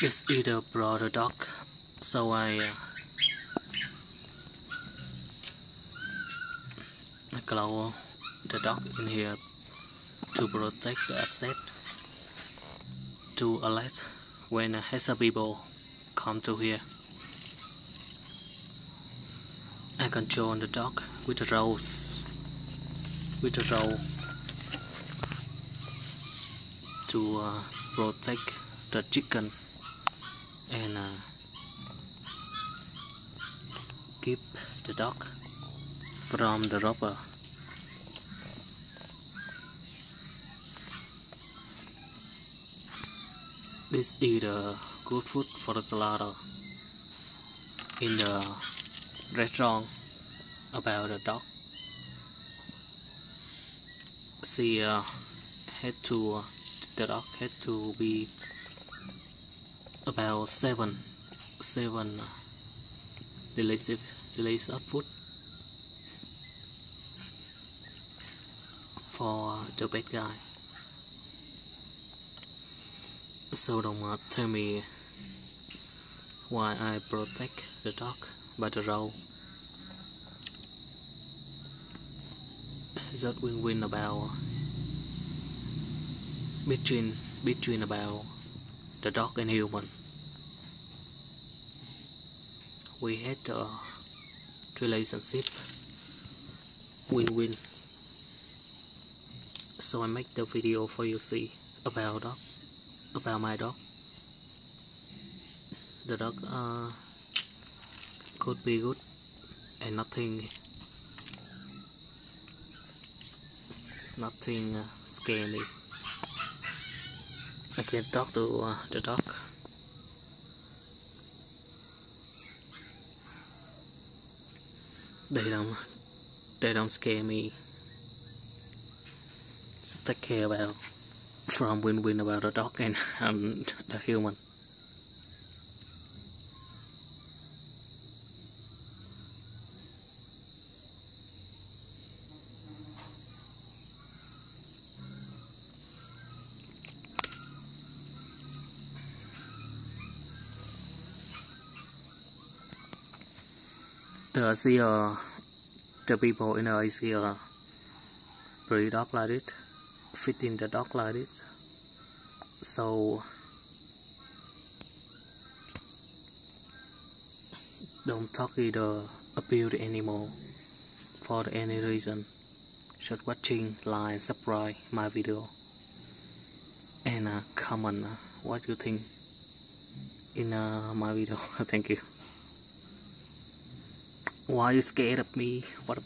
This is a brother dog, so I, uh, I allow the dog in here to protect the asset to alert when uh, people come to here. I control the dog with the rose with the roll to uh, protect the chicken and uh, keep the dog from the robber. This is a good food for the slaughter in the restaurant about the dog. See, uh, had to uh, the dog had to be about seven seven uh, delicious delicious food for the bad guy. So don't uh, tell me why I protect the dog by the row. Just win-win about between between about the dog and human. We had a relationship win-win. So I make the video for you see about dog about my dog. The dog uh, could be good and nothing nothing uh, scare me. I can talk to uh, the dog. They don't they don't scare me. So take care about from win-win about the dog and, and the human. The Asia, the people in Asia breed dog like fit in the dog like so don't talk it either appeal anymore for any reason. Just watching like subscribe my video. And uh, comment uh, what you think in uh, my video. Thank you why you scared of me? What